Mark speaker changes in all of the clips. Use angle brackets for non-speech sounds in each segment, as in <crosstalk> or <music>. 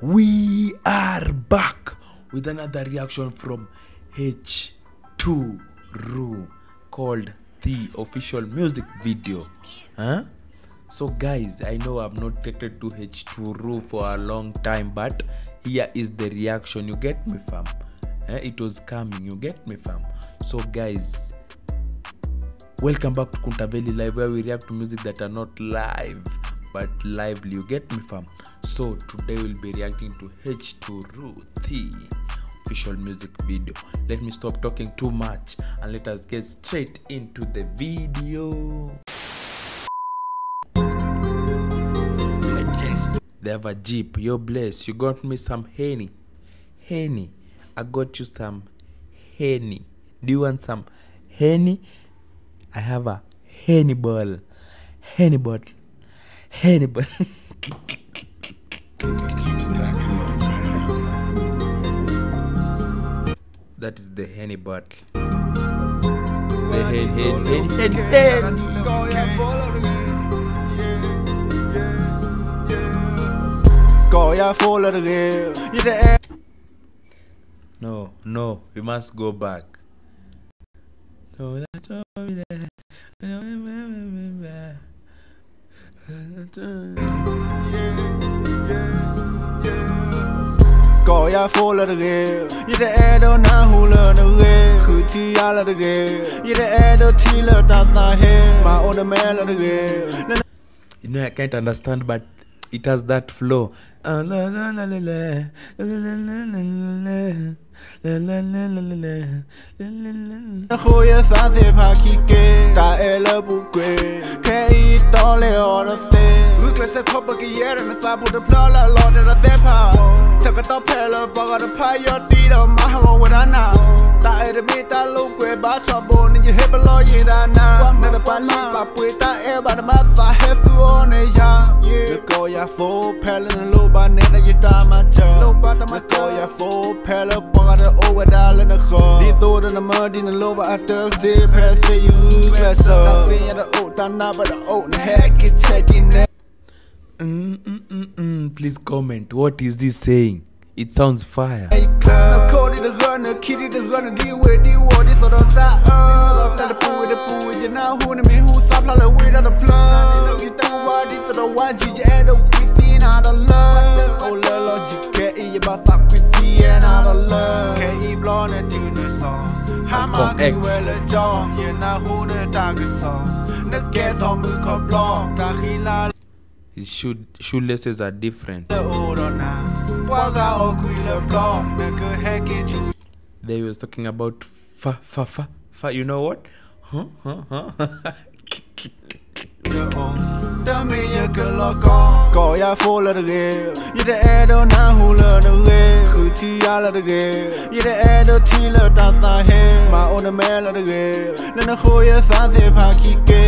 Speaker 1: We are back with another reaction from Htoo Rue called the official music video. Huh? So, guys, I know I've not reacted to Htoo Rue for a long time, but here is the reaction. You get me, fam? Eh, It was coming. You get me, fam? So, guys, welcome back to Kuntaveli Live, where we react to music that are not live but lively. You get me, fam? So today we'll be reacting to H2 Ru the official music video. Let me stop talking too much and let us get straight into the video. They have a jeep. Yo, bless. You got me some henny. Henny. I got you some henny. Do you want some henny? I have a henny ball. Henny bottle. Henny bottle. <laughs> that is the henny bottle. The hen, hen, hen, hen, hen.
Speaker 2: Går jeg fuller det I det
Speaker 1: No, no, we must go back. No,
Speaker 2: Går jeg fuller det I det er der når huller det Khyti ala det I det er der til at der he Ma under mel det
Speaker 1: You know, I can't understand, but it has that flow. Ah,
Speaker 2: Ta e Ke i necklace a couple of years and if I put a blood a lot in a vampire Took a top pillow but a pie your deed on my home with an eye Ta e de mi ta lu kwe ba so bo ni je hip lo yin da na Na da pa lu pa pwe ta e ba da ma ta he su o ne ya Yeah Go ya fo pelin lu ba ne na ye ta ma cha Lu ba ta ma go ya fo pelin ba da o wa da le na kho Di do da na ma di na lu ba a te si pe si you dress up Ta fin ya da o ta na ba da o na he ki check in
Speaker 1: Mm, mm, mm, mm. Please comment. What is this saying? It sounds fire.
Speaker 2: Now Cody the runner, Kitty the runner, D with D war, this or that. That the poo with the poo, you know who to me who stop like the weed on the plug. You think about this or the one G, you add up with the out of love. Love, you get it, you about fuck with the and out of love. Can't eat blonde and do the song. How
Speaker 1: From
Speaker 2: much
Speaker 1: X.
Speaker 2: you will a job, you know who the target
Speaker 1: His shoe shoelaces are different. They was talking about fa fa fa fa. You know what? Huh? Huh? Huh?
Speaker 2: Ele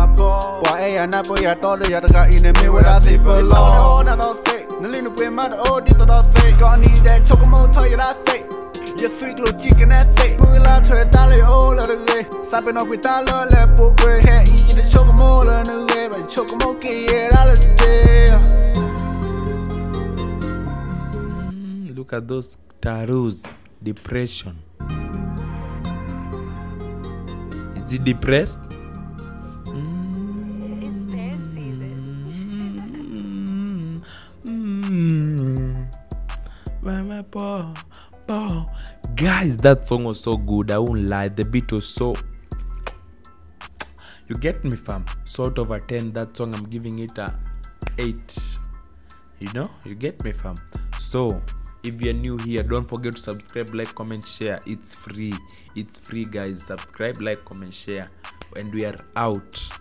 Speaker 2: Out of my paw Why ai na boy I thought ya the guy in the mirror I see below No no say. No lean up with my oh this what I say. Got need that chocolate tell you that say You sweet little chicken that say Put la try ta le all of the way. Sapping off with ta lo le book way Hey eat the chocolate la no way. But chocolate ke yeah that is jail
Speaker 1: Mm, look at those tattoos. Depression. Is he depressed? Boy, boy. Guys, that song was so good. I won't lie. The beat was so. You get me, fam? Sort of a 10, that song I'm giving it a 8. You know? You get me, fam? So, if you're new here don't forget to subscribe like comment share it's free it's free guys subscribe like comment share and we are out